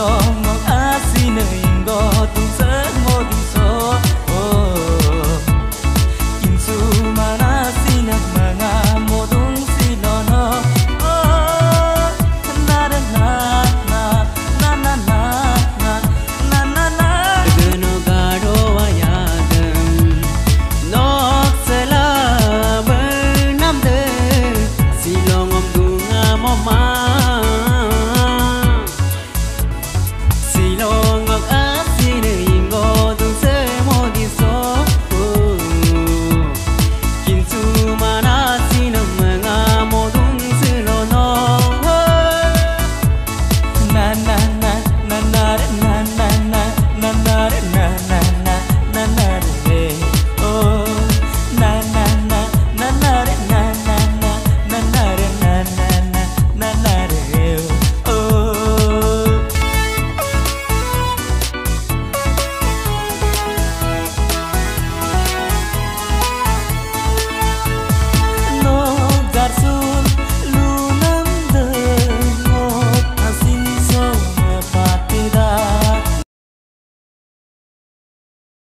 dong mong asineng goto